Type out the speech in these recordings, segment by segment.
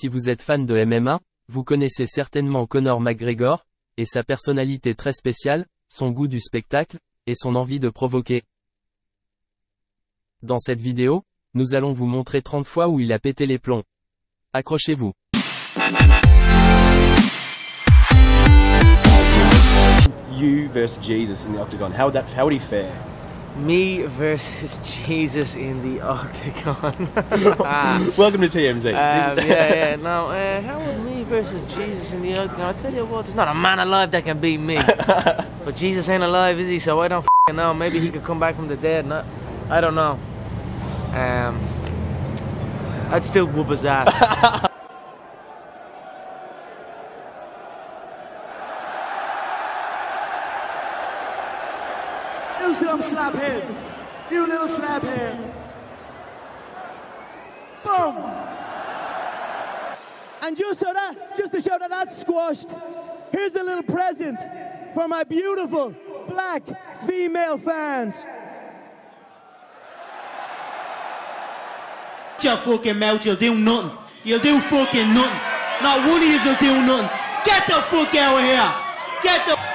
Si vous êtes fan de MMA, vous connaissez certainement Conor McGregor, et sa personnalité très spéciale, son goût du spectacle, et son envie de provoquer. Dans cette vidéo, nous allons vous montrer 30 fois où il a pété les plombs. Accrochez-vous. You versus Jesus in the octagon. How would he fare? Me versus Jesus in the octagon. Welcome to TMZ. Um, yeah, yeah. No, uh, how would me versus Jesus in the octagon? I tell you what, there's not a man alive that can beat me. but Jesus ain't alive, is he? So I don't fing know. Maybe he could come back from the dead. Not, I don't know. Um, I'd still whoop his ass. You some slaphead. You little slaphead. Boom. And just so that, just to show that that's squashed, here's a little present for my beautiful black female fans. Your fucking mouth, you'll do nothing. You'll do fucking nothing. Not one of you will do nothing. Get the fuck out of here. Get the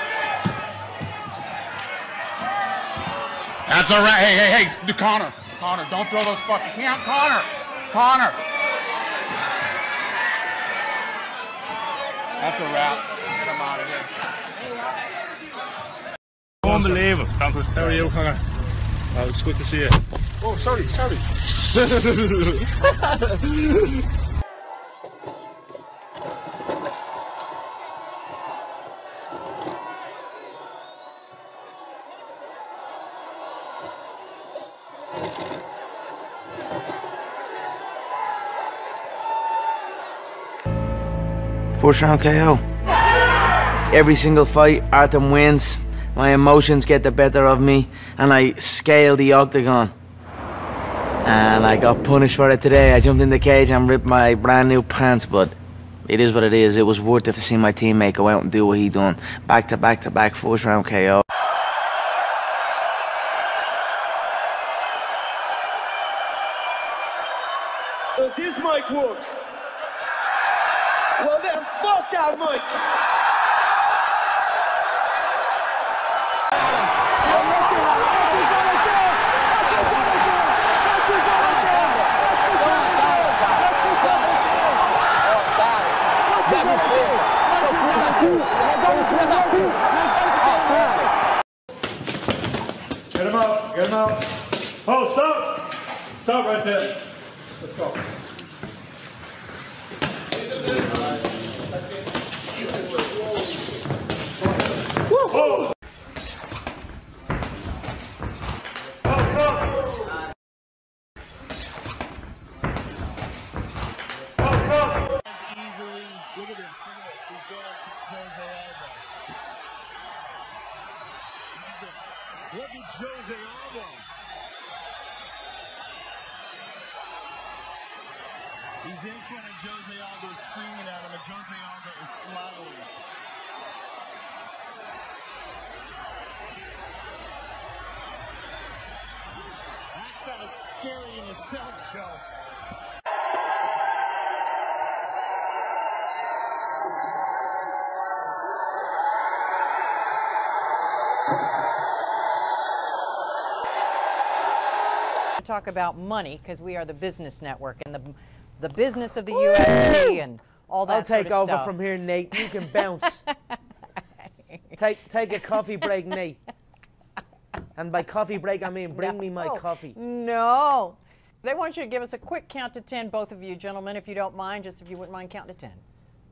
That's all right. Hey, hey, hey, Conor. Conor, don't throw those fucking can't Conor. Conor. That's a wrap. Get him out of here. Unbelievable. How are you, Conor? Oh, it's good to see you. Oh, sorry, sorry. First round KO. Every single fight, Artem wins. My emotions get the better of me, and I scale the octagon. And I got punished for it today. I jumped in the cage and ripped my brand new pants, but it is what it is. It was worth it to see my teammate go out and do what he done. Back to back to back, first round KO. Does this mic work? Well then, fuck that mic. Get him out. Get him out. Oh, stop. Stop right there. Let's go. Oh. Oh, stop. Oh, stop. Look at Jose Aldo. He's in front of Jose Aldo screaming at him, and Jose Aldo is smiling. That's kind of scary in itself, Joe. Talk about money because we are the business network and the the business of the UFC and all that. I'll take sort of over stuff. from here, Nate. You can bounce. take take a coffee break, Nate. And by coffee break, I mean bring me my coffee. No, they want you to give us a quick count to ten, both of you gentlemen, if you don't mind. Just if you wouldn't mind counting to ten.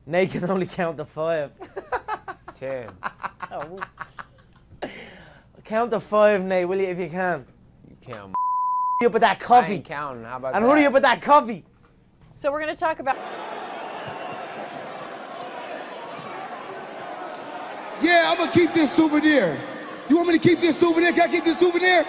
Nate can only count to five. Ten. Oh, Count to five, Nate, will you, if you can? You count. You up with that I coffee. ain't counting. How about And that? hurry up with that coffee. so we're going to talk about. Yeah, I'm gonna keep this souvenir. You want me to keep this souvenir? Can I keep this souvenir?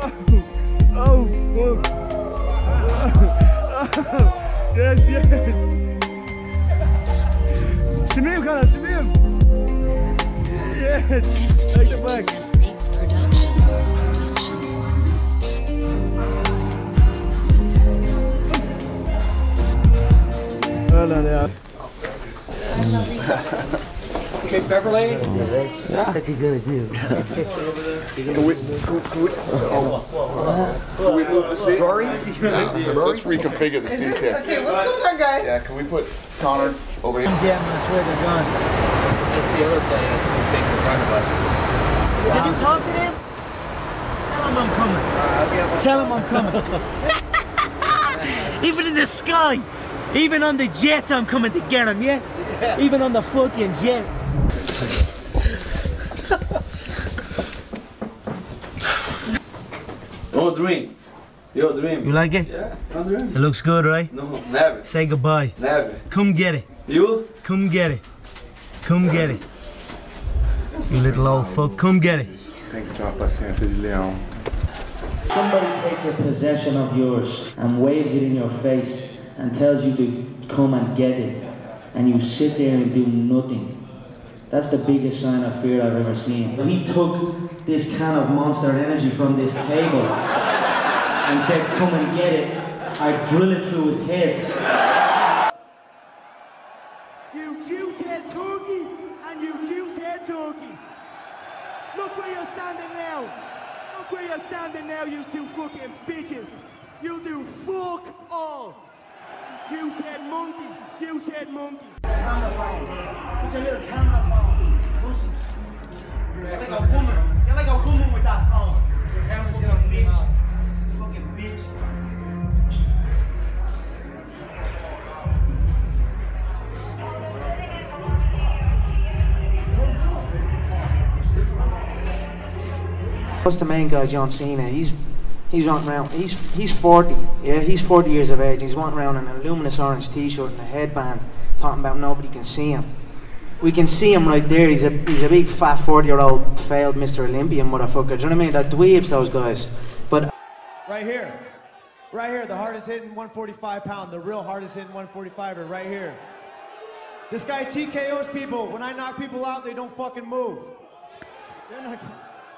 Oh, oh, oh. Yes, yes. Samim, Conor, Samim. Yes. Take it back. Production. Okay, Beverly. What's he gonna do? Can we, can, can we, oh, can we move the seat? Rory? Let's, let's reconfigure the seats here. Okay, what's going on, guys? Yeah, can we put Conor over here? Jam, I swear they're gone. It's the other plane, I think, in front of us. Did you talk to them? Tell them I'm coming. Uh, Tell them I'm coming. Even in the sky. Even on the jets, I'm coming to get them, yeah? Even on the fucking jets. No dream. Your dream. You like it? Yeah, no dream. It looks good, right? No, never. Say goodbye. Never. Come get it. You? Come get it. Come get it. You little old fuck. Come get it. Tem que ter uma paciência de leão. Somebody takes a possession of yours and waves it in your face and tells you to come and get it, and you sit there and do nothing. That's the biggest sign of fear I've ever seen. He took this can of monster energy from this table and said, Come and get it, I'd drill it through his head. You juicehead turkey and you juicehead turkey. Look where you're standing now. Look where you're standing now, you two fucking bitches. You do fuck all. You Juicehead monkey. Juicehead monkey. Put your little camera phone. Pussy. You're like a woman. You're like a woman with that phone. Fucking bitch. Fucking bitch. What's the main guy, John Cena? He's he's running around. He's he's 40. Yeah, he's 40 years of age. He's walking around in a luminous orange T-shirt and a headband, talking about nobody can see him. We can see him right there. He's a he's a big fat 40 year old failed Mr. Olympian motherfucker. Do you know what I mean? That dweebs those guys. But Right here. Right here, the hardest hitting 145 pound, the real hardest hitting 145er, right here. This guy TKOs people. When I knock people out, they don't fucking move. They're not.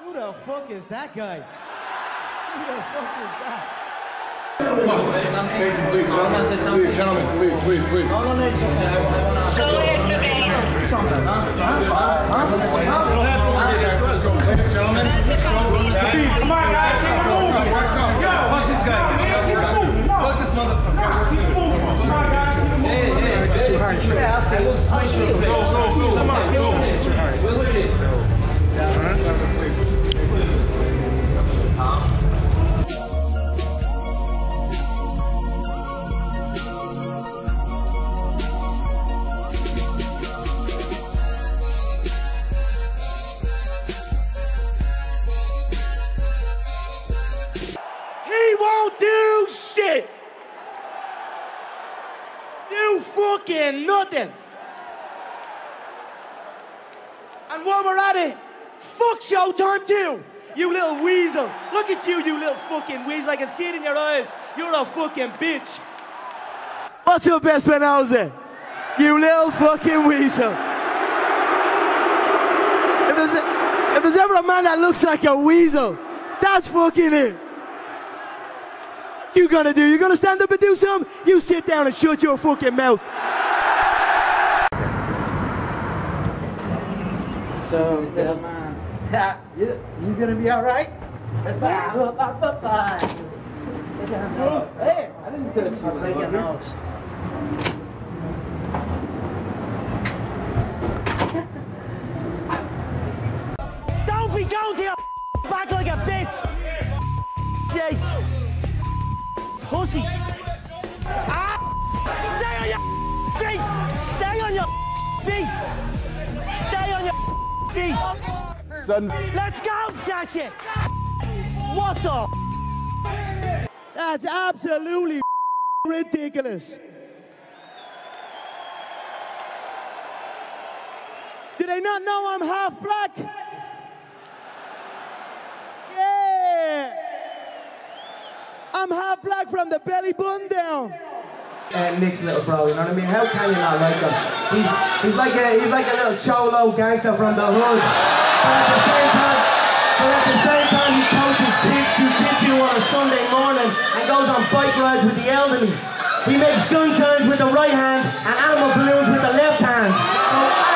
Who the fuck is that guy? Who the fuck is that? Please, gentlemen, please, please, please. No, no, no, it's okay. I, I wanna. Mr. Let's go, ladies gentlemen. Let's go. Come on, guys, a move. Fuck this guy. Fuck this motherfucker. Hey, hey, too hard. I will smash face. Go, go, go. Come on, Go. Fucking nothing. And while we're at it, fuck Showtime too. You little weasel. Look at you, you little fucking weasel. I can see it in your eyes. You're a fucking bitch. What's your best man Hauser? You little fucking weasel. If there's, a, if there's ever a man that looks like a weasel, that's fucking it. What you gonna do? You gonna stand up and do something? You sit down and shut your fucking mouth. So, um, uh, you, you gonna be all right? Bye, bye, bye, bye. Hey, I didn't touch you. Break your nose. Don't be going to your back like a bitch. Jake. Pussy. Ah! Stay on your feet. Stay on your feet. Stay on your feet. Sudden. Let's go, Sasha. What the? That's absolutely ridiculous. Do they not know I'm half black? Yeah! I'm half black from the belly button down. Uh, Nick's little bro, you know what I mean? How can you not like him? He's, he's like a he's like a little cholo gangster from the hood. But at the same time, but at the same time he coaches kids jiu-jitsu on a Sunday morning and goes on bike rides with the elderly. He makes gun signs with the right hand and animal balloons with the left hand. So